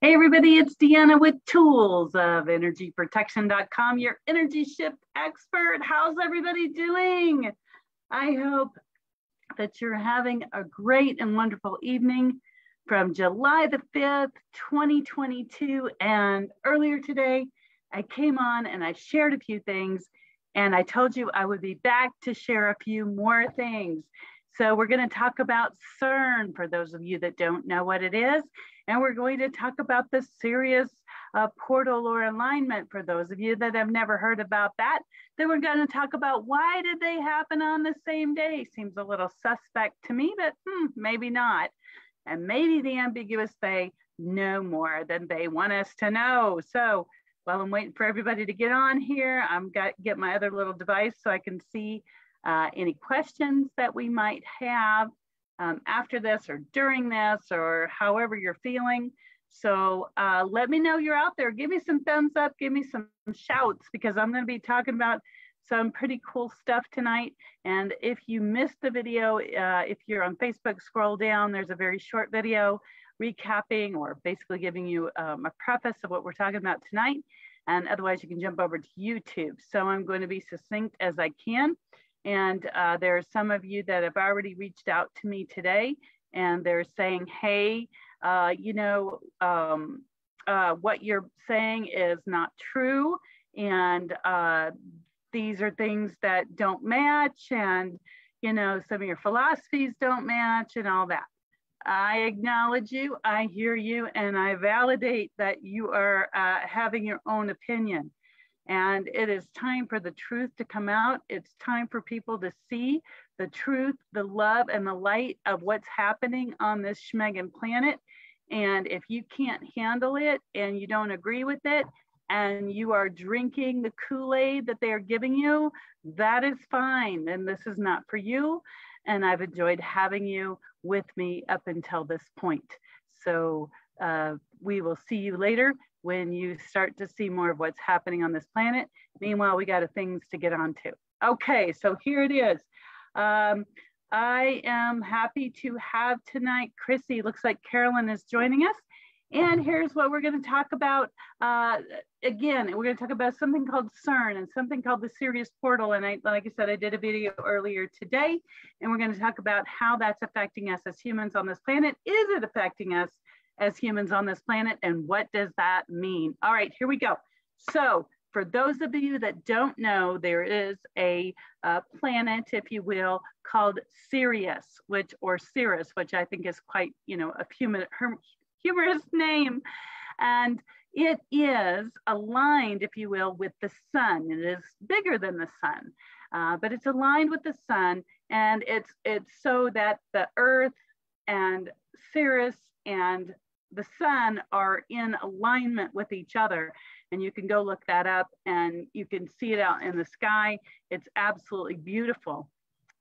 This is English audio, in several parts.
Hey, everybody, it's Deanna with Tools of EnergyProtection.com, your energy shift expert. How's everybody doing? I hope that you're having a great and wonderful evening from July the 5th, 2022. And earlier today, I came on and I shared a few things, and I told you I would be back to share a few more things. So, we're going to talk about CERN for those of you that don't know what it is. And we're going to talk about the Sirius uh, portal or alignment for those of you that have never heard about that. Then we're going to talk about why did they happen on the same day? Seems a little suspect to me, but hmm, maybe not. And maybe the ambiguous they know more than they want us to know. So while I'm waiting for everybody to get on here, I'm got get my other little device so I can see uh, any questions that we might have um, after this or during this or however you're feeling. So uh, let me know you're out there. Give me some thumbs up, give me some shouts because I'm going to be talking about some pretty cool stuff tonight. And if you missed the video, uh, if you're on Facebook, scroll down, there's a very short video recapping or basically giving you um, a preface of what we're talking about tonight. And otherwise you can jump over to YouTube. So I'm going to be succinct as I can. And uh, there are some of you that have already reached out to me today and they're saying, hey, uh, you know, um, uh, what you're saying is not true. And uh, these are things that don't match. And, you know, some of your philosophies don't match and all that. I acknowledge you, I hear you, and I validate that you are uh, having your own opinion. And it is time for the truth to come out. It's time for people to see the truth, the love, and the light of what's happening on this Schmegan planet. And if you can't handle it and you don't agree with it, and you are drinking the Kool Aid that they are giving you, that is fine. And this is not for you. And I've enjoyed having you with me up until this point. So uh, we will see you later when you start to see more of what's happening on this planet. Meanwhile, we got a things to get on to. Okay, so here it is. Um, I am happy to have tonight Chrissy. Looks like Carolyn is joining us. And here's what we're going to talk about. Uh, again, we're going to talk about something called CERN and something called the Sirius Portal. And I, like I said, I did a video earlier today, and we're going to talk about how that's affecting us as humans on this planet. Is it affecting us as humans on this planet and what does that mean? All right, here we go. So for those of you that don't know, there is a, a planet, if you will, called Sirius, which or Cirrus, which I think is quite, you know, a human, humorous name. And it is aligned, if you will, with the sun. It is bigger than the sun, uh, but it's aligned with the sun, and it's it's so that the Earth and Sirius and the sun are in alignment with each other. And you can go look that up and you can see it out in the sky. It's absolutely beautiful.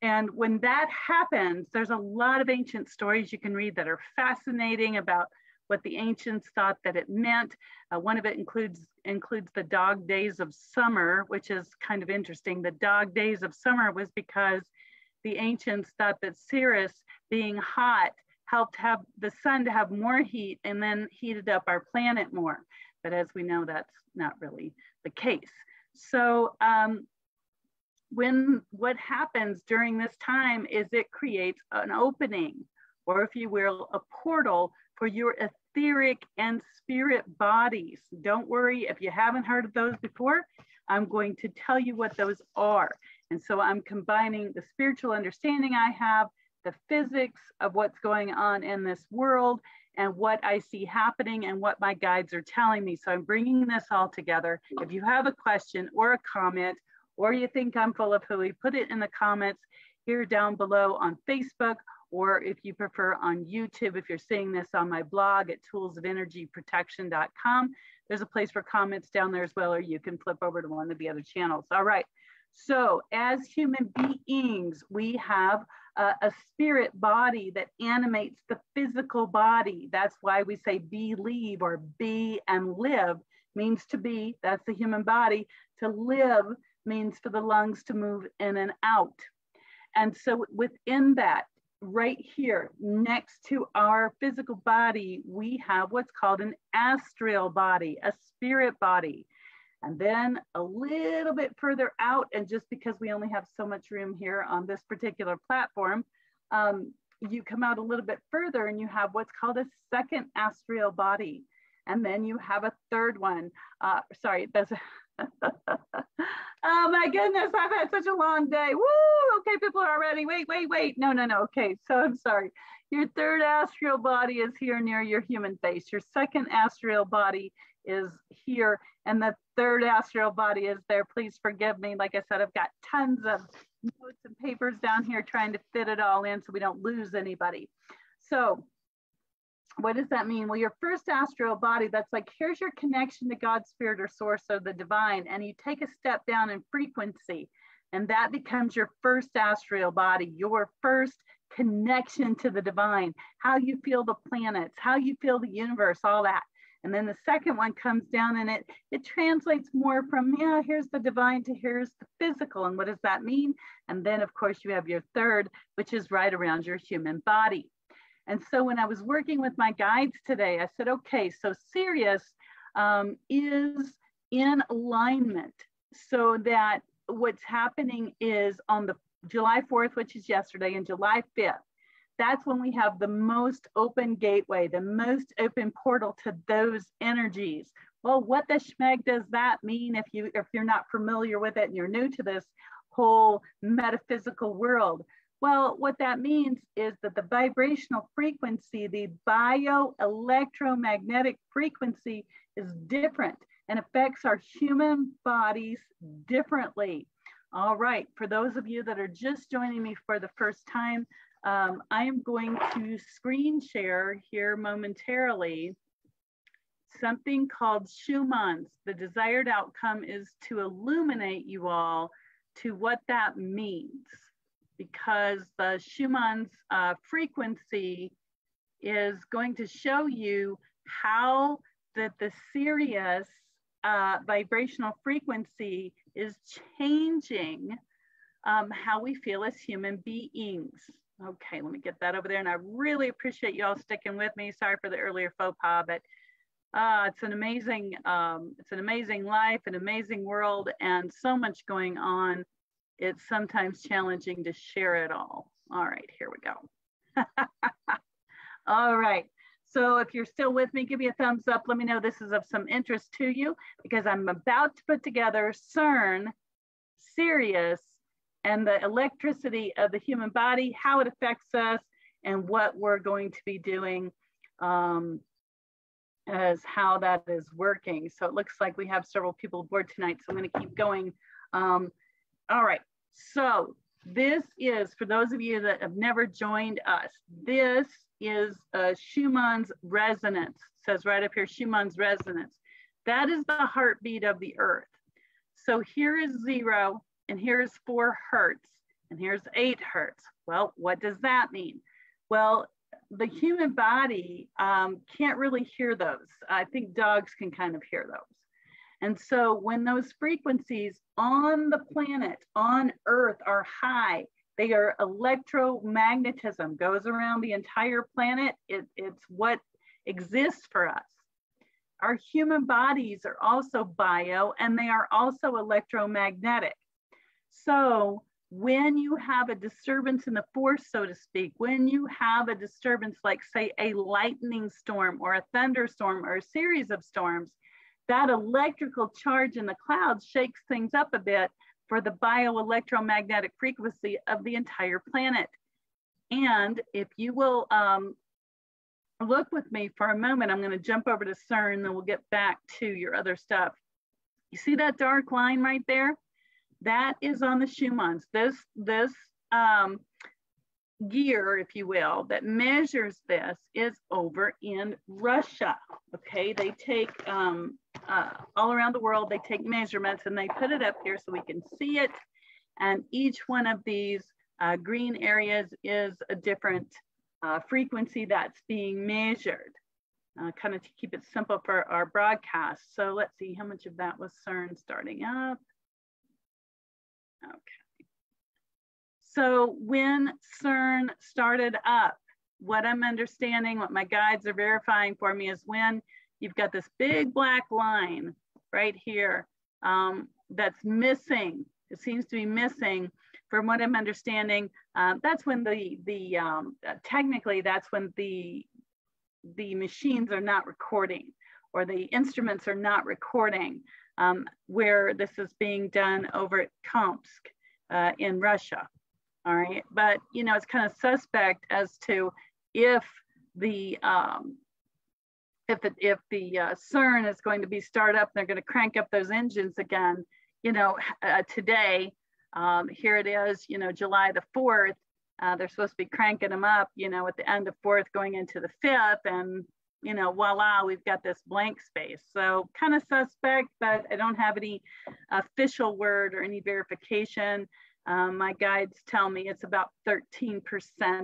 And when that happens, there's a lot of ancient stories you can read that are fascinating about what the ancients thought that it meant. Uh, one of it includes includes the dog days of summer, which is kind of interesting. The dog days of summer was because the ancients thought that Sirius being hot helped have the sun to have more heat and then heated up our planet more. But as we know, that's not really the case. So um, when what happens during this time is it creates an opening, or if you will, a portal for your etheric and spirit bodies. Don't worry if you haven't heard of those before, I'm going to tell you what those are. And so I'm combining the spiritual understanding I have the physics of what's going on in this world and what I see happening and what my guides are telling me. So I'm bringing this all together. If you have a question or a comment, or you think I'm full of hooey, put it in the comments here down below on Facebook, or if you prefer on YouTube, if you're seeing this on my blog at toolsofenergyprotection.com, there's a place for comments down there as well, or you can flip over to one of the other channels. All right. So as human beings, we have a, a spirit body that animates the physical body. That's why we say believe or be and live means to be, that's the human body. To live means for the lungs to move in and out. And so within that, right here next to our physical body, we have what's called an astral body, a spirit body. And then a little bit further out, and just because we only have so much room here on this particular platform, um, you come out a little bit further and you have what's called a second astral body. And then you have a third one. Uh, sorry, a oh my goodness, I've had such a long day. Woo! Okay, people are already, Wait, wait, wait. No, no, no. Okay, so I'm sorry. Your third astral body is here near your human face. Your second astral body is here, and the third astral body is there. Please forgive me. Like I said, I've got tons of notes and papers down here trying to fit it all in so we don't lose anybody. So what does that mean? Well, your first astral body, that's like, here's your connection to God's spirit or source or the divine. And you take a step down in frequency, and that becomes your first astral body, your first connection to the divine, how you feel the planets, how you feel the universe, all that. And then the second one comes down and it it translates more from yeah, here's the divine to here's the physical. And what does that mean? And then of course you have your third, which is right around your human body. And so when I was working with my guides today, I said, okay, so Sirius um, is in alignment so that what's happening is on the July 4th, which is yesterday, and July 5th, that's when we have the most open gateway, the most open portal to those energies. Well, what the schmeg does that mean if you if you're not familiar with it and you're new to this whole metaphysical world? Well, what that means is that the vibrational frequency, the bioelectromagnetic frequency is different and affects our human bodies differently. All right, for those of you that are just joining me for the first time, um, I am going to screen share here momentarily something called Schumann's. The desired outcome is to illuminate you all to what that means because the Schumann's uh, frequency is going to show you how that the Sirius uh, vibrational frequency is changing um, how we feel as human beings. Okay, let me get that over there. And I really appreciate you all sticking with me. Sorry for the earlier faux pas, but uh, it's an amazing, um, it's an amazing life, an amazing world, and so much going on it's sometimes challenging to share it all. All right, here we go. all right. So if you're still with me, give me a thumbs up. Let me know this is of some interest to you because I'm about to put together CERN, Sirius, and the electricity of the human body, how it affects us, and what we're going to be doing um, as how that is working. So it looks like we have several people aboard tonight, so I'm going to keep going. Um, all right, so this is, for those of you that have never joined us, this is uh, Schumann's resonance. It says right up here, Schumann's resonance. That is the heartbeat of the earth. So here is zero, and here's four hertz, and here's eight hertz. Well, what does that mean? Well, the human body um, can't really hear those. I think dogs can kind of hear those. And so when those frequencies on the planet, on Earth, are high, they are electromagnetism, goes around the entire planet. It, it's what exists for us. Our human bodies are also bio and they are also electromagnetic. So when you have a disturbance in the force, so to speak, when you have a disturbance like, say, a lightning storm or a thunderstorm or a series of storms, that electrical charge in the clouds shakes things up a bit for the bioelectromagnetic frequency of the entire planet. And if you will um, look with me for a moment, I'm going to jump over to CERN, then we'll get back to your other stuff. You see that dark line right there? That is on the Schumann's. This, this um, gear, if you will, that measures this is over in Russia. Okay, they take um, uh, all around the world, they take measurements and they put it up here so we can see it. And each one of these uh, green areas is a different uh, frequency that's being measured, uh, kind of to keep it simple for our broadcast. So let's see how much of that was CERN starting up. Okay. So when CERN started up, what I'm understanding, what my guides are verifying for me is when you've got this big black line right here um, that's missing. It seems to be missing. From what I'm understanding, uh, that's when the the um, uh, technically that's when the the machines are not recording or the instruments are not recording. Um, where this is being done over at Tomsk uh, in Russia. All right, but you know it's kind of suspect as to if the um, if it, if the uh, CERN is going to be start up, they're going to crank up those engines again. You know, uh, today, um, here it is. You know, July the fourth. Uh, they're supposed to be cranking them up. You know, at the end of fourth, going into the fifth, and you know, voila, we've got this blank space. So kind of suspect, but I don't have any official word or any verification. Um, my guides tell me it's about 13%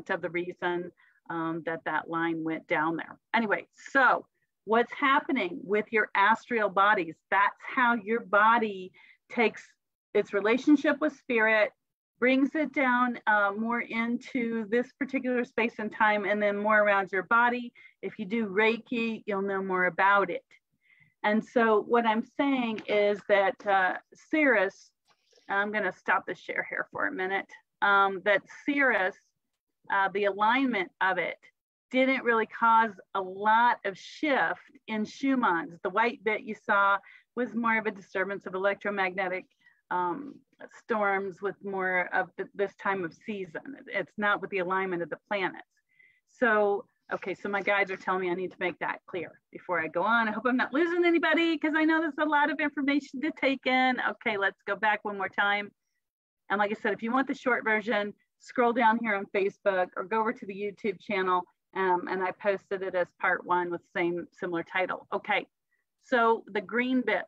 of the reason um, that that line went down there. Anyway, so what's happening with your astral bodies? That's how your body takes its relationship with spirit, brings it down uh, more into this particular space and time, and then more around your body. If you do Reiki, you'll know more about it. And so, what I'm saying is that uh, Cirrus, I'm going to stop the share here for a minute, um, that Cirrus uh, the alignment of it didn't really cause a lot of shift in Schumann's. The white bit you saw was more of a disturbance of electromagnetic um, storms with more of the, this time of season. It's not with the alignment of the planets. So, okay, so my guides are telling me I need to make that clear before I go on. I hope I'm not losing anybody because I know there's a lot of information to take in. Okay, let's go back one more time. And like I said, if you want the short version, scroll down here on Facebook or go over to the YouTube channel um, and I posted it as part one with same similar title. Okay, so the green bits,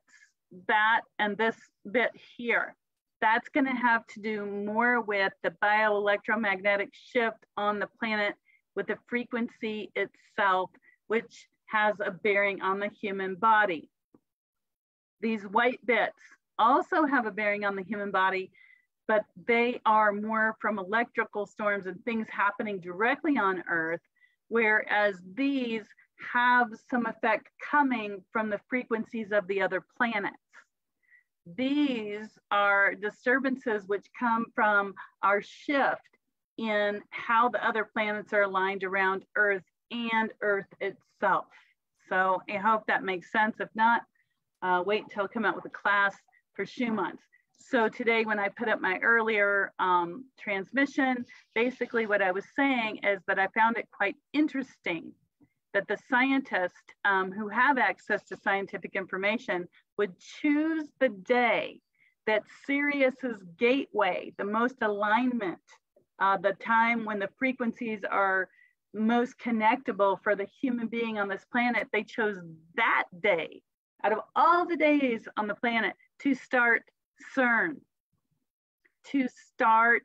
that and this bit here, that's gonna have to do more with the bioelectromagnetic shift on the planet with the frequency itself, which has a bearing on the human body. These white bits also have a bearing on the human body but they are more from electrical storms and things happening directly on Earth, whereas these have some effect coming from the frequencies of the other planets. These are disturbances which come from our shift in how the other planets are aligned around Earth and Earth itself. So I hope that makes sense. If not, uh, wait until I come out with a class for Schumann's. So today when I put up my earlier um, transmission, basically what I was saying is that I found it quite interesting that the scientists um, who have access to scientific information would choose the day that Sirius's gateway, the most alignment, uh, the time when the frequencies are most connectable for the human being on this planet, they chose that day out of all the days on the planet to start CERN to start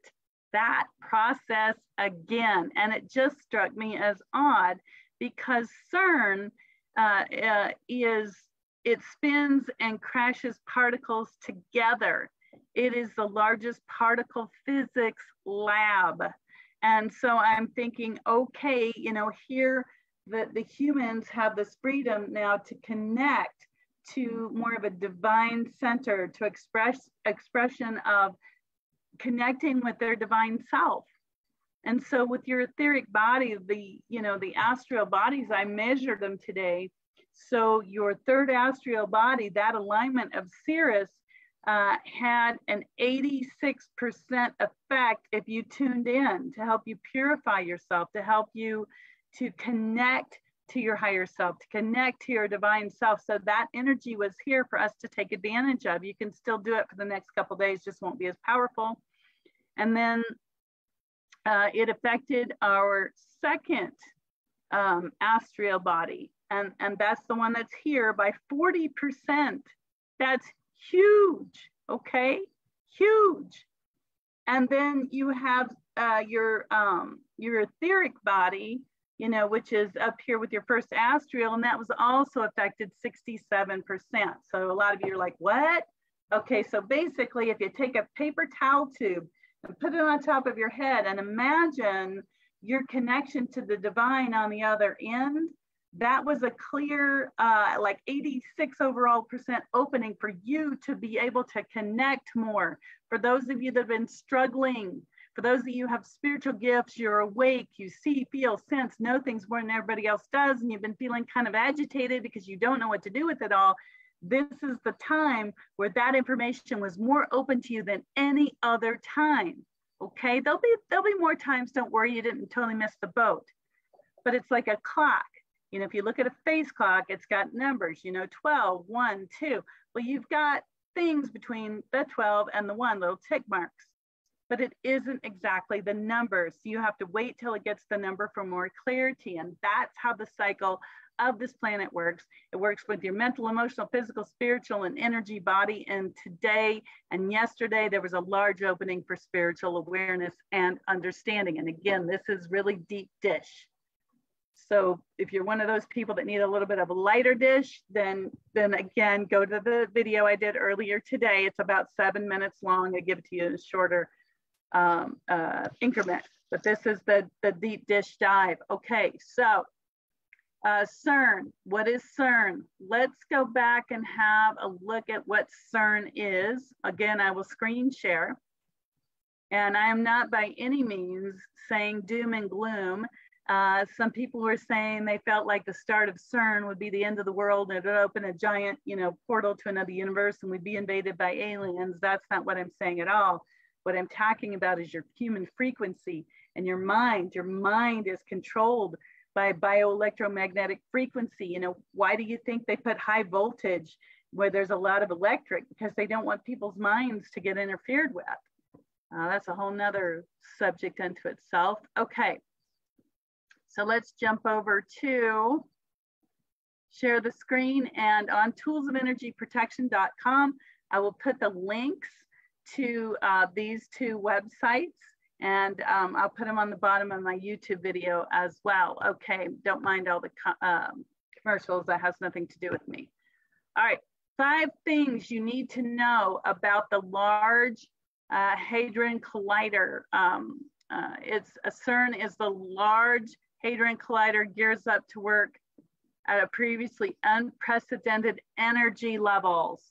that process again. And it just struck me as odd because CERN uh, uh, is, it spins and crashes particles together. It is the largest particle physics lab. And so I'm thinking, okay, you know, here the, the humans have this freedom now to connect to more of a divine center, to express expression of connecting with their divine self. And so with your etheric body, the, you know, the astral bodies, I measured them today. So your third astral body, that alignment of Sirius uh, had an 86% effect if you tuned in to help you purify yourself, to help you to connect to your higher self, to connect to your divine self. So that energy was here for us to take advantage of. You can still do it for the next couple days, just won't be as powerful. And then uh, it affected our second um, astral body, and, and that's the one that's here by 40%. That's huge, okay? Huge. And then you have uh, your, um, your etheric body, you know, which is up here with your first astral, and that was also affected 67%. So a lot of you are like, what? Okay, so basically, if you take a paper towel tube, and put it on top of your head and imagine your connection to the divine on the other end. That was a clear, uh, like 86 overall percent opening for you to be able to connect more. For those of you that have been struggling, for those of you who have spiritual gifts, you're awake, you see, feel, sense, know things more than everybody else does, and you've been feeling kind of agitated because you don't know what to do with it all this is the time where that information was more open to you than any other time. Okay, there'll be there'll be more times. Don't worry, you didn't totally miss the boat. But it's like a clock. You know, if you look at a face clock, it's got numbers. You know, 12, 1, 2. Well, you've got things between the 12 and the 1, little tick marks. But it isn't exactly the number. So you have to wait till it gets the number for more clarity. And that's how the cycle of this planet works. It works with your mental, emotional, physical, spiritual, and energy body. And today and yesterday, there was a large opening for spiritual awareness and understanding. And again, this is really deep dish. So if you're one of those people that need a little bit of a lighter dish, then then again, go to the video I did earlier today. It's about seven minutes long. I give it to you in a shorter um, uh, increment. But this is the, the deep dish dive. Okay, so uh, CERN, what is CERN? Let's go back and have a look at what CERN is. Again, I will screen share. And I am not by any means saying doom and gloom. Uh, some people were saying they felt like the start of CERN would be the end of the world and it would open a giant, you know, portal to another universe and we'd be invaded by aliens. That's not what I'm saying at all. What I'm talking about is your human frequency and your mind. Your mind is controlled by bioelectromagnetic frequency. You know, why do you think they put high voltage where there's a lot of electric? Because they don't want people's minds to get interfered with. Uh, that's a whole nother subject unto itself. Okay, so let's jump over to share the screen and on toolsofenergyprotection.com, I will put the links to uh, these two websites and um, I'll put them on the bottom of my YouTube video as well. Okay, don't mind all the um, commercials, that has nothing to do with me. All right, five things you need to know about the Large uh, Hadron Collider. Um, uh, it's a CERN is the Large Hadron Collider gears up to work at a previously unprecedented energy levels.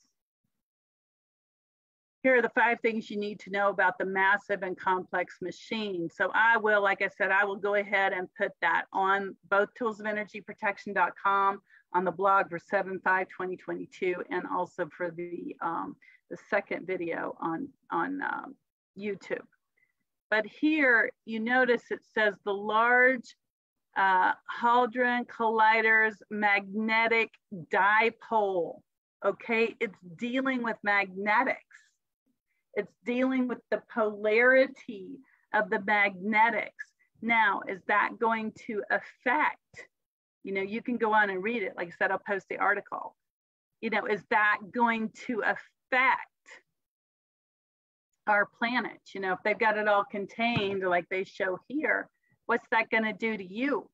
Here are the five things you need to know about the massive and complex machine. So I will, like I said, I will go ahead and put that on both toolsofenergyprotection.com on the blog for 7-5-2022 and also for the, um, the second video on, on um, YouTube. But here you notice it says the large uh, Hadron Collider's magnetic dipole. Okay, it's dealing with magnetics. It's dealing with the polarity of the magnetics. Now, is that going to affect, you know, you can go on and read it. Like I said, I'll post the article. You know, is that going to affect our planet? You know, if they've got it all contained like they show here, what's that going to do to you?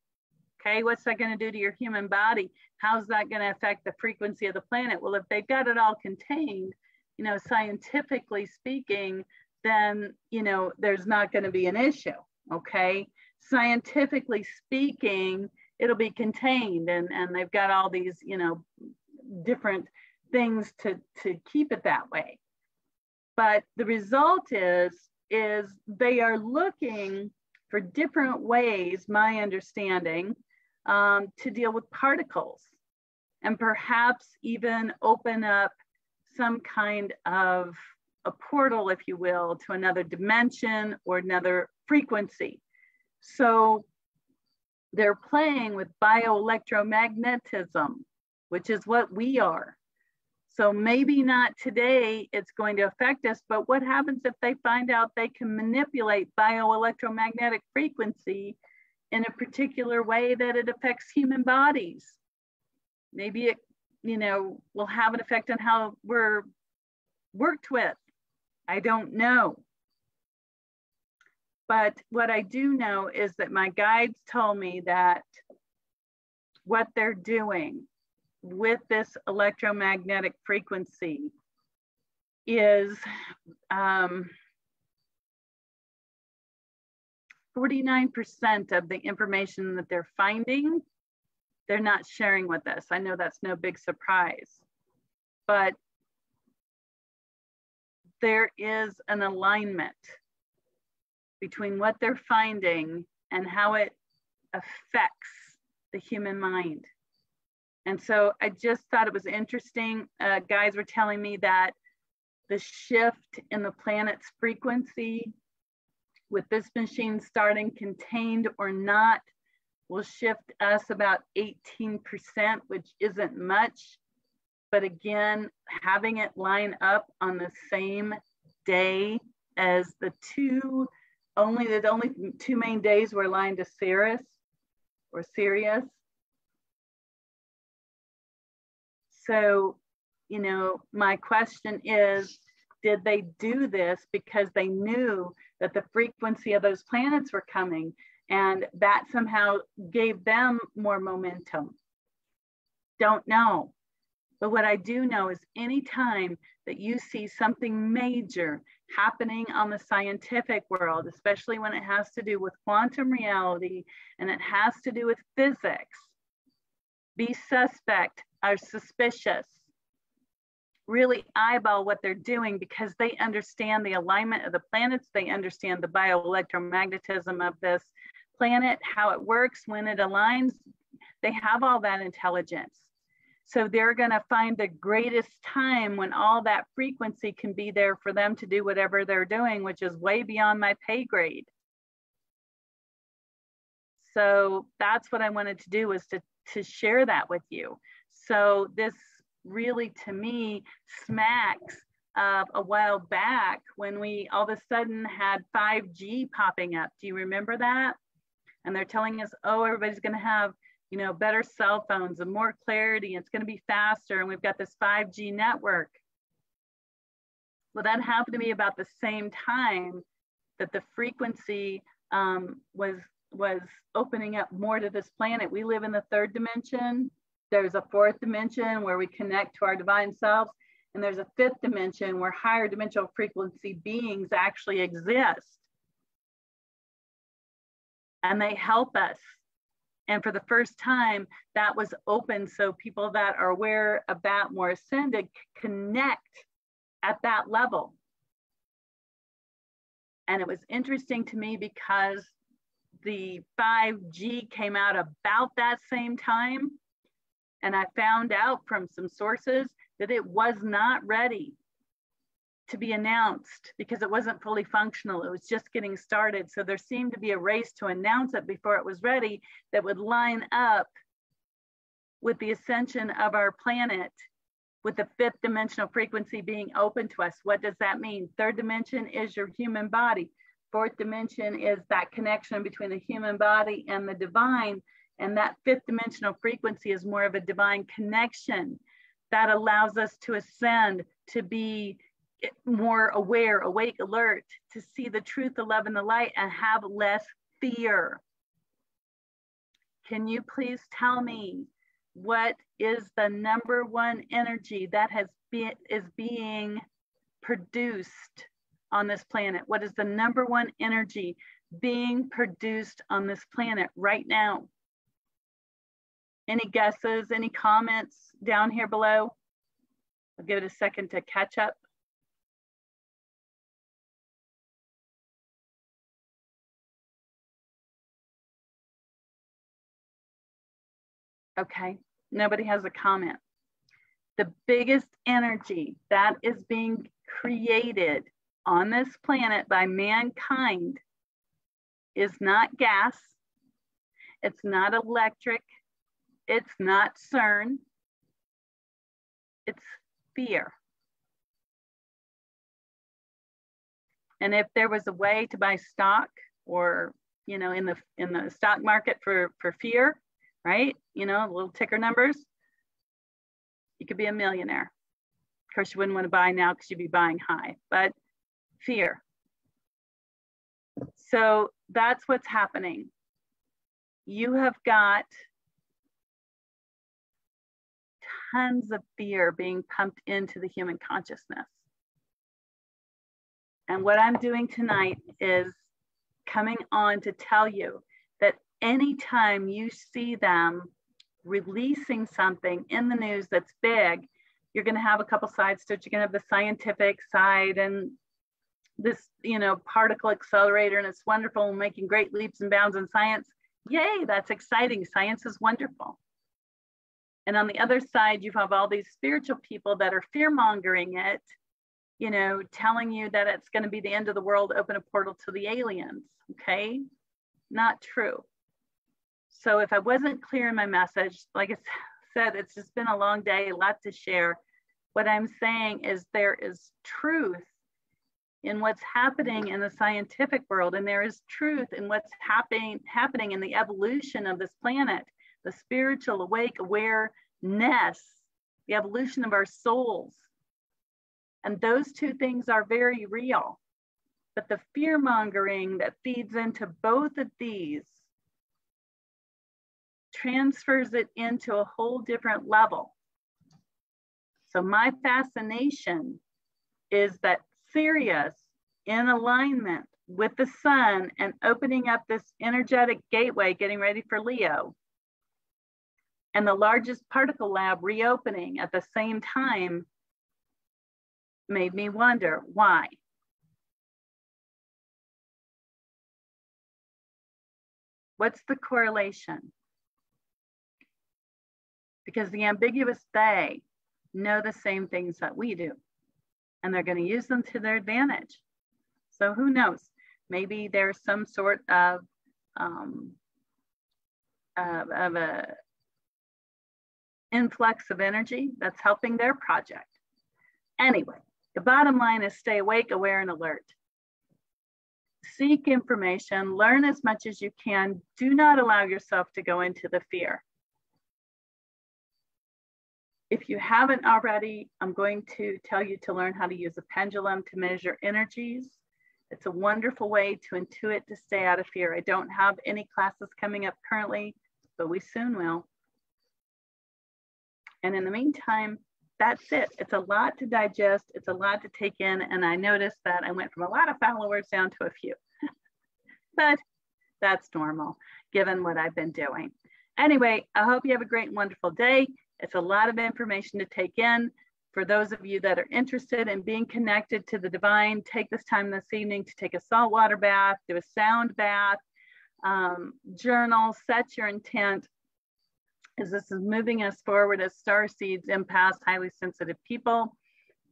Okay, what's that going to do to your human body? How's that going to affect the frequency of the planet? Well, if they've got it all contained, you know, scientifically speaking, then, you know, there's not going to be an issue. Okay. Scientifically speaking, it'll be contained and, and they've got all these, you know, different things to, to keep it that way. But the result is, is they are looking for different ways, my understanding, um, to deal with particles and perhaps even open up some kind of a portal, if you will, to another dimension or another frequency. So they're playing with bioelectromagnetism, which is what we are. So maybe not today it's going to affect us, but what happens if they find out they can manipulate bioelectromagnetic frequency in a particular way that it affects human bodies? Maybe it you know, will have an effect on how we're worked with. I don't know. But what I do know is that my guides told me that what they're doing with this electromagnetic frequency is um, 49% of the information that they're finding, they're not sharing with us. I know that's no big surprise, but there is an alignment between what they're finding and how it affects the human mind. And so I just thought it was interesting. Uh, guys were telling me that the shift in the planet's frequency with this machine starting contained or not will shift us about 18%, which isn't much. But again, having it line up on the same day as the two, only the only two main days were aligned to Sirius or Sirius. So, you know, my question is, did they do this because they knew that the frequency of those planets were coming and that somehow gave them more momentum? Don't know. But what I do know is anytime that you see something major happening on the scientific world, especially when it has to do with quantum reality and it has to do with physics, be suspect or suspicious. Really eyeball what they're doing because they understand the alignment of the planets, they understand the bioelectromagnetism of this planet, how it works when it aligns. They have all that intelligence. So they're going to find the greatest time when all that frequency can be there for them to do whatever they're doing, which is way beyond my pay grade. So that's what I wanted to do was to, to share that with you. So this really, to me, smacks of a while back when we all of a sudden had 5G popping up. Do you remember that? And they're telling us, oh, everybody's going to have you know, better cell phones and more clarity. It's going to be faster. And we've got this 5G network. Well, that happened to me about the same time that the frequency um, was was opening up more to this planet. We live in the third dimension. There's a fourth dimension where we connect to our divine selves. And there's a fifth dimension where higher dimensional frequency beings actually exist. And they help us and for the first time, that was open so people that are aware of that more ascended connect at that level. And it was interesting to me because the 5G came out about that same time. And I found out from some sources that it was not ready to be announced because it wasn't fully functional. It was just getting started. So there seemed to be a race to announce it before it was ready that would line up with the ascension of our planet with the fifth dimensional frequency being open to us. What does that mean? Third dimension is your human body. Fourth dimension is that connection between the human body and the divine. And that fifth dimensional frequency is more of a divine connection that allows us to ascend, to be more aware, awake, alert to see the truth, the love, and the light and have less fear. Can you please tell me what is the number one energy that has been is being produced on this planet? What is the number one energy being produced on this planet right now? Any guesses, any comments down here below? I'll give it a second to catch up. Okay, nobody has a comment. The biggest energy that is being created on this planet by mankind is not gas, it's not electric, it's not CERN, it's fear. And if there was a way to buy stock or you know in the in the stock market for for fear, right? You know, little ticker numbers. You could be a millionaire. Of course, you wouldn't want to buy now because you'd be buying high, but fear. So that's what's happening. You have got tons of fear being pumped into the human consciousness. And what I'm doing tonight is coming on to tell you that anytime you see them releasing something in the news that's big, you're going to have a couple sides to it. You're going to have the scientific side and this, you know, particle accelerator, and it's wonderful, making great leaps and bounds in science. Yay, that's exciting. Science is wonderful. And on the other side, you have all these spiritual people that are fear mongering it, you know, telling you that it's going to be the end of the world, open a portal to the aliens. Okay. Not true. So if I wasn't clear in my message, like I said, it's just been a long day, a lot to share. What I'm saying is there is truth in what's happening in the scientific world, and there is truth in what's happening happening in the evolution of this planet, the spiritual awake awareness, the evolution of our souls. And those two things are very real. But the fear mongering that feeds into both of these transfers it into a whole different level. So my fascination is that Sirius in alignment with the sun and opening up this energetic gateway, getting ready for Leo, and the largest particle lab reopening at the same time made me wonder why. What's the correlation? Because the ambiguous they know the same things that we do, and they're going to use them to their advantage. So who knows? Maybe there's some sort of um, uh, of a influx of energy that's helping their project. Anyway, the bottom line is stay awake, aware, and alert. Seek information, learn as much as you can. Do not allow yourself to go into the fear. If you haven't already, I'm going to tell you to learn how to use a pendulum to measure energies. It's a wonderful way to intuit to stay out of fear. I don't have any classes coming up currently, but we soon will. And in the meantime, that's it. It's a lot to digest. It's a lot to take in. And I noticed that I went from a lot of followers down to a few. but that's normal given what I've been doing. Anyway, I hope you have a great and wonderful day. It's a lot of information to take in. For those of you that are interested in being connected to the divine, take this time this evening to take a saltwater bath, do a sound bath, um, journal, set your intent, as this is moving us forward as star seeds empaths, highly sensitive people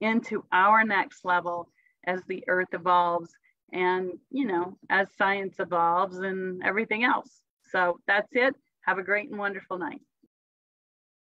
into our next level as the earth evolves and, you know, as science evolves and everything else. So that's it. Have a great and wonderful night.